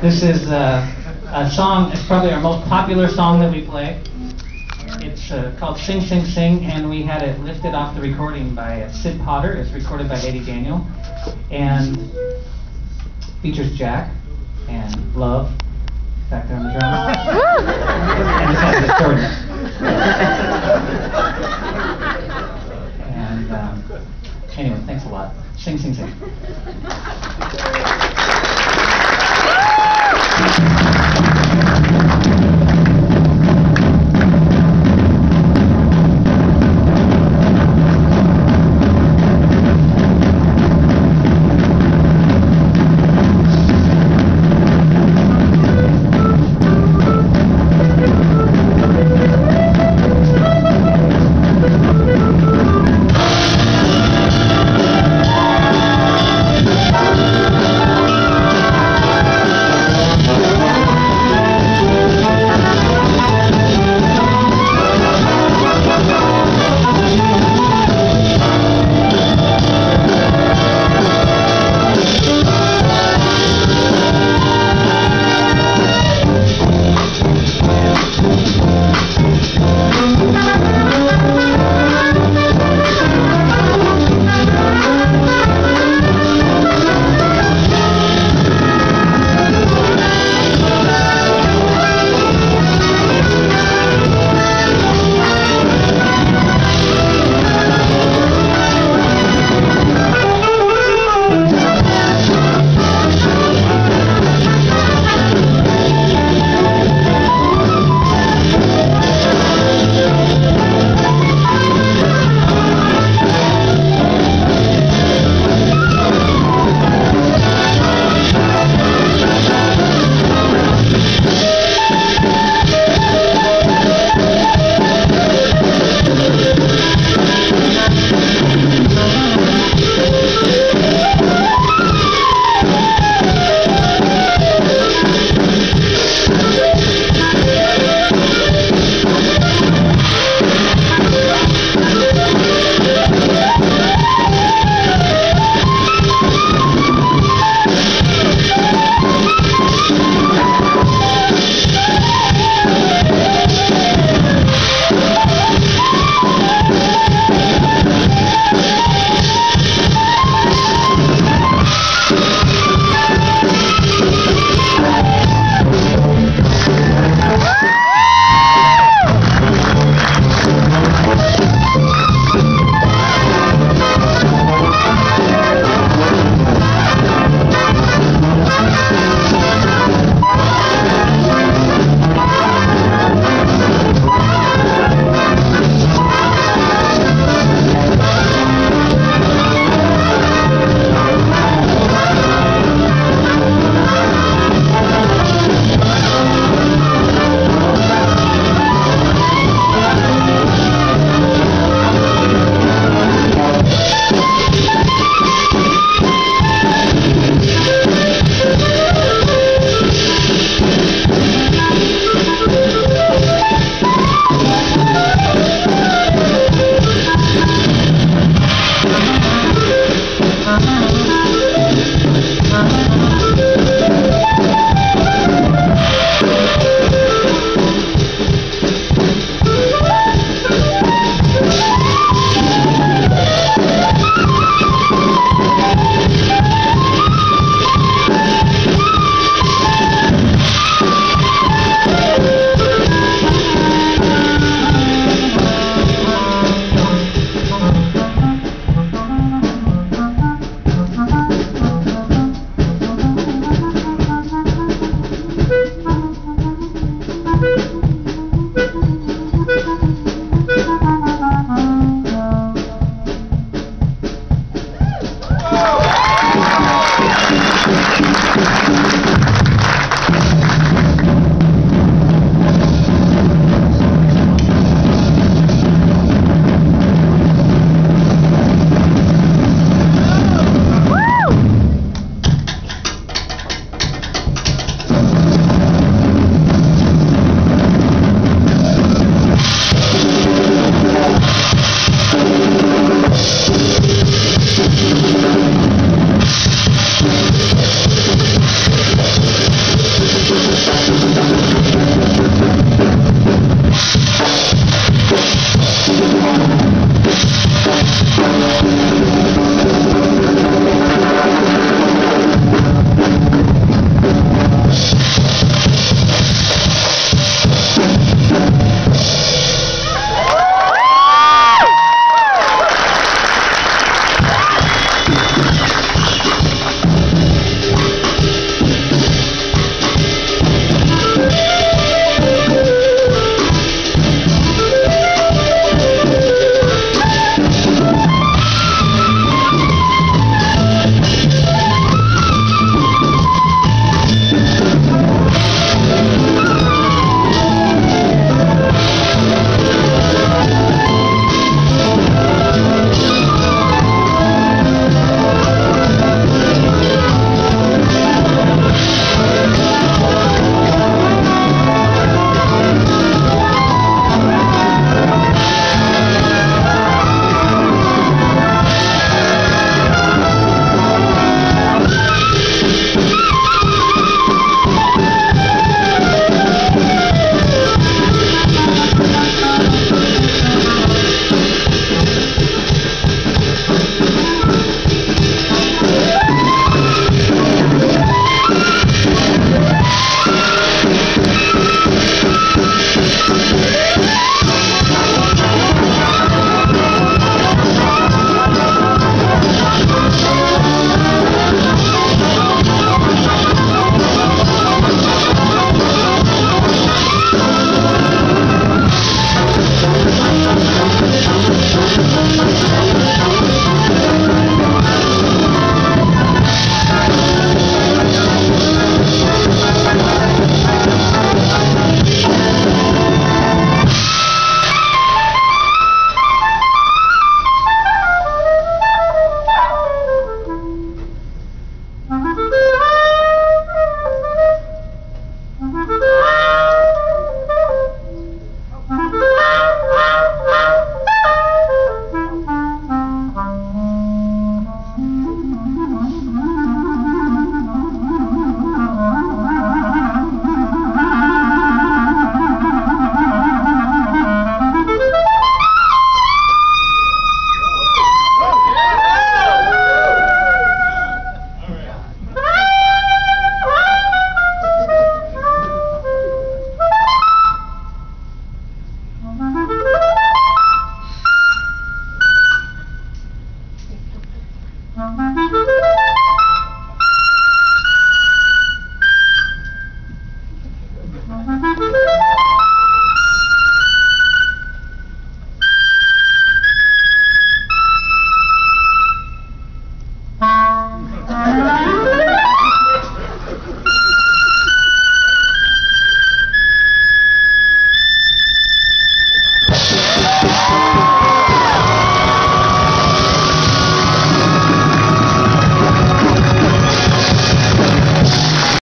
This is uh, a song, it's probably our most popular song that we play. It's uh, called Sing Sing Sing, and we had it lifted off the recording by uh, Sid Potter. It's recorded by Eddie Daniel, and features Jack and Love back there on the drums. and and um, anyway, thanks a lot. Sing, sing, sing. Thank you.